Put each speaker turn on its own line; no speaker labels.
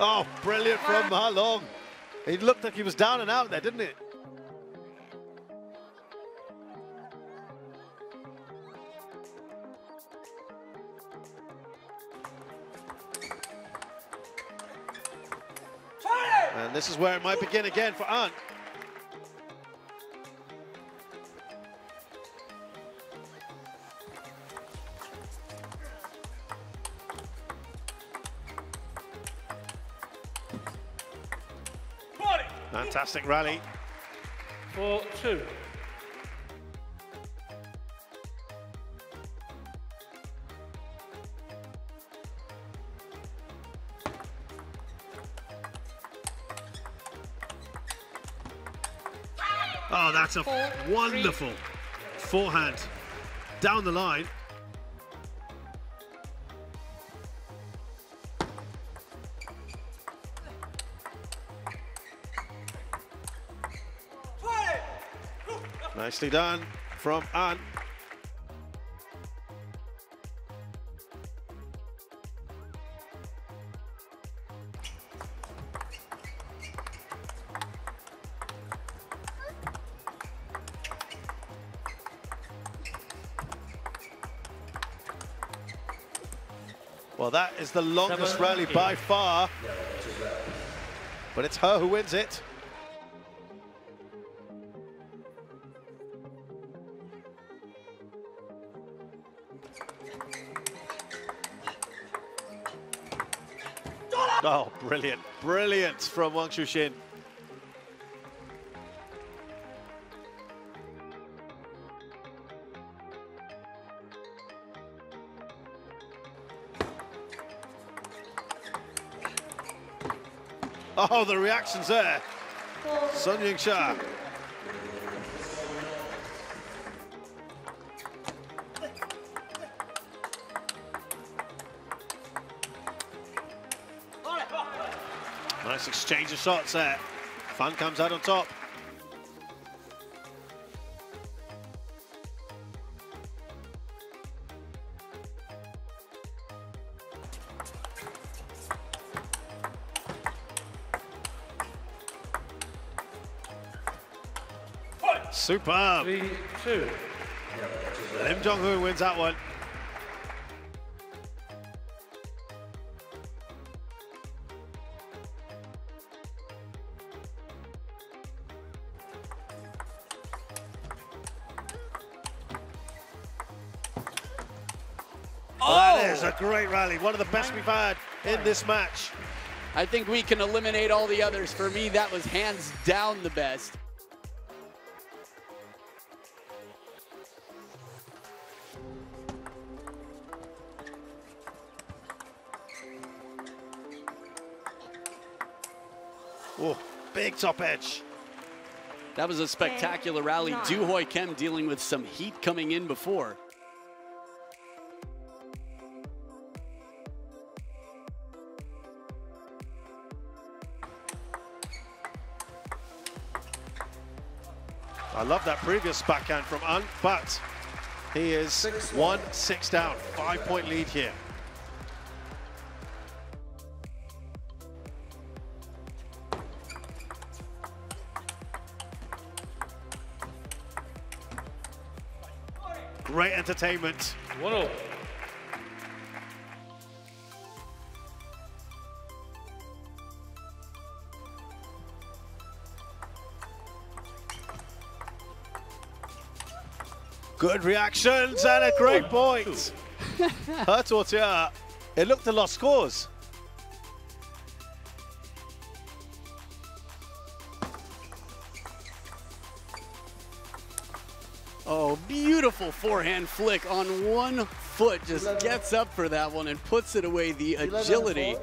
Oh, brilliant from Ma Long. He looked like he was down and out there, didn't it? And this is where it might begin again for An. Fantastic rally.
Four, two.
Oh, that's a Four, wonderful three. forehand down the line. Nicely done from An. Well, that is the longest Seven, rally eight. by far. But it's her who wins it. Oh, brilliant. Brilliant from Wang Shuxin. Oh, the reactions there. Sun Ying-sha. Nice exchange of shots there. Fan comes out on top. Superb.
Three, two.
Lim Jong-hoon wins that one. Oh! That is a oh. great rally. One of the best we've had in this match.
I think we can eliminate all the others. For me, that was hands down the best.
Oh, big top edge.
That was a spectacular rally. Doo Hoi Kem dealing with some heat coming in before.
I love that previous backhand from An, but he is one, six down, five point lead here. Great entertainment.
Whoa.
Good reactions Woo! and a great point. Her tortilla. It looked a lost scores.
Oh, beautiful forehand flick on one foot. Just gets up for that one and puts it away. The agility